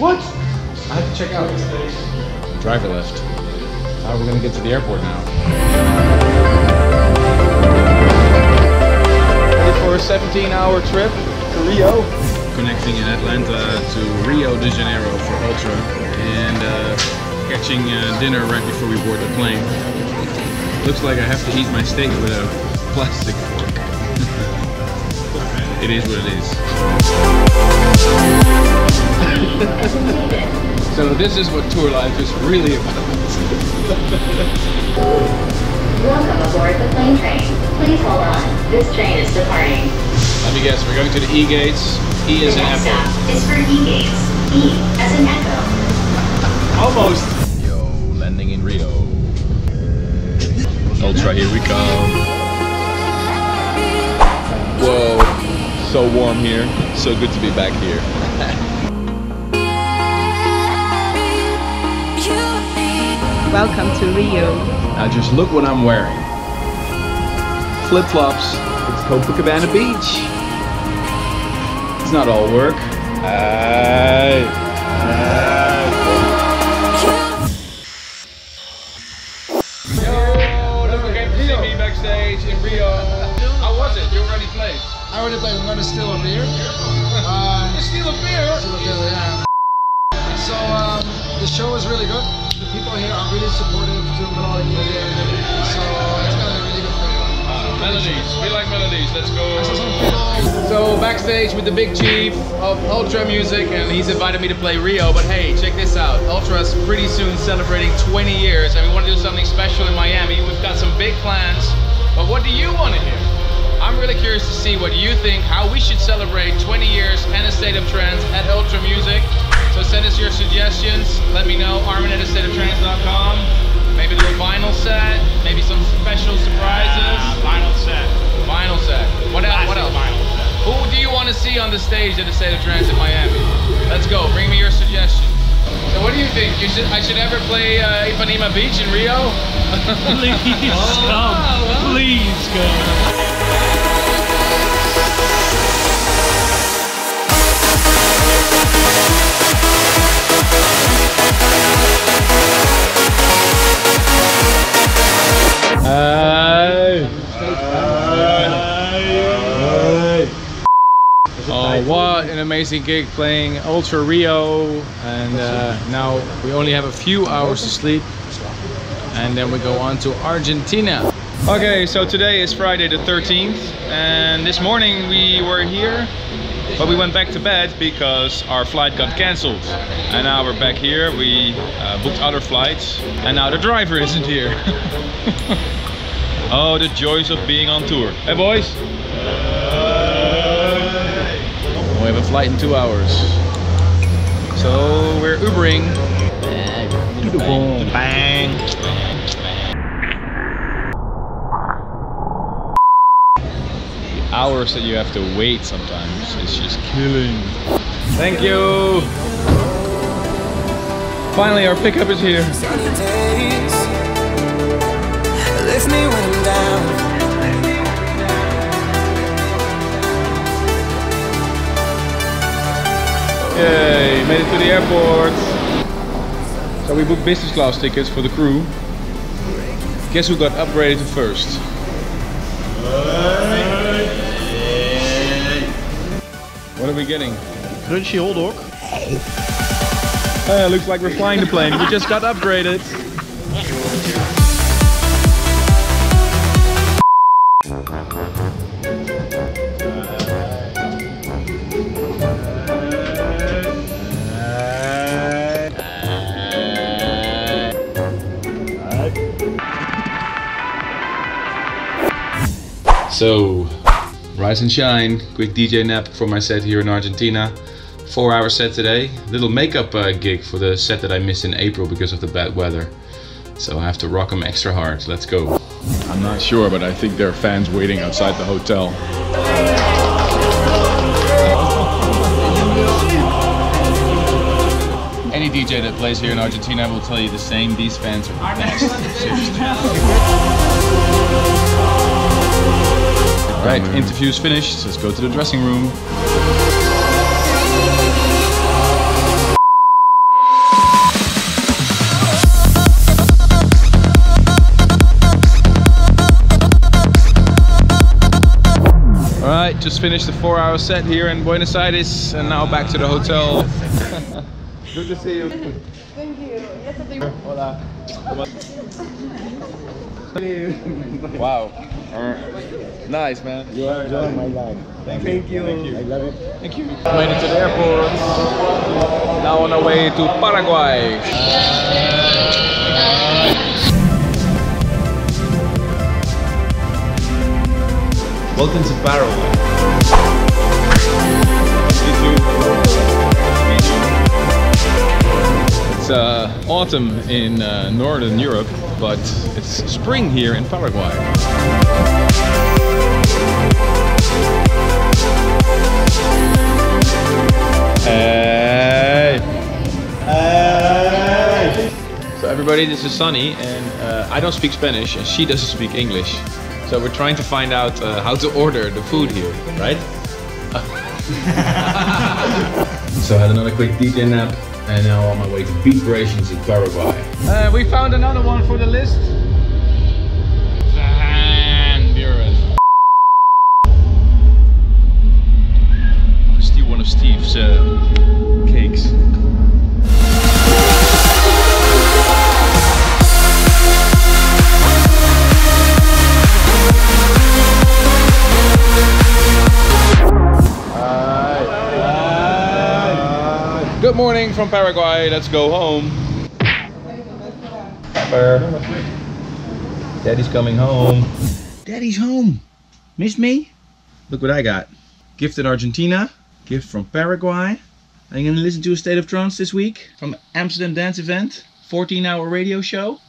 What? I have to check out. Driver left. How are we gonna get to the airport now? Ready for a 17-hour trip to Rio? Connecting in Atlanta to Rio de Janeiro for Ultra and uh, catching uh, dinner right before we board the plane. Looks like I have to eat my steak with a plastic fork. it is what it is. So this is what tour life is really about. Welcome aboard the plane train. Please hold on. This train is departing. Let me guess, we're going to the E gates. E is an next apple. stop is for E gates. E as in echo. Almost. Yo, landing in Rio. Ultra, here we come. Whoa, so warm here. So good to be back here. Welcome to Rio. Now just look what I'm wearing. Flip flops. It's Copacabana Beach. It's not all work. Hey. Yo, don't forget to see me backstage in Rio. How was it? You already played. I already played. I'm gonna steal a beer. Um, Steal a beer. steal a beer, yeah. So um, the show is really good. The people here are really supportive to melodic music. So it's gonna be really good for you. Melodies. We like melodies. Let's go. I saw some people. So backstage with the big chief of Ultra Music, and he's invited me to play Rio. But hey, check this out! Ultra's pretty soon celebrating 20 years, and we want to do something special in Miami. We've got some big plans. But what do you want to hear? I'm really curious to see what you think, how we should celebrate 20 years and a state of trance at Ultra Music. Stage at the State of Trance in Miami? Let's go. Bring me your suggestions. So what do you think? You should I should ever play uh, Ipanema Beach in Rio? Please come. Please come. What an amazing gig playing Ultra Rio. And uh, now we only have a few hours to sleep. And then we go on to Argentina. Okay, so today is Friday the 13th. And this morning we were here. But we went back to bed because our flight got cancelled. And now we're back here. We uh, booked other flights. And now the driver isn't here. oh, the joys of being on tour. Hey boys. We have a flight in two hours. So we're Ubering. To the. Bang. The hours that you have to wait sometimes is just killing. Thank you. Finally, our pickup is here. Yay, made it to the airport. So we booked business class tickets for the crew. Guess who got upgraded to first? What are we getting? Crunchy hot dog. Uh, looks like we're flying the plane. We just got upgraded. So, rise and shine. Quick DJ nap for my set here in Argentina. Four hour set today. Little makeup uh, gig for the set that I missed in April because of the bad weather. So I have to rock them extra hard. Let's go. I'm not sure, but I think there are fans waiting outside the hotel. Any DJ that plays here in Argentina will tell you the same. These fans are the best. All right, interview's finished. Let's go to the dressing room. Alright, just finished the four hour set here in Buenos Aires and now back to the hotel. Good to see you. Thank you. Hola. wow. Nice, man. You are enjoying my life. Thank Thank you. you. Thank you. I love it. Thank you. Made it to the airport. Now on our way to Paraguay. Welcome to Paraguay. It's uh, autumn in uh, northern Europe, but it's spring here in Paraguay. Hey. So everybody, this is Sunny, and uh, I don't speak Spanish, and she doesn't speak English. So we're trying to find out uh, how to order the food here, right? so I had another quick DJ nap, and now on my way to beef rations in Paraguay. Uh, we found another one for the list. Van Buren. Steal one of Steve's uh, Good morning from Paraguay. Let's go home. Daddy's coming home. Daddy's home. Miss me? Look what I got. Gift in Argentina. Gift from Paraguay. I'm gonna listen to a State of Trance this week from Amsterdam Dance Event? 14 hour radio show.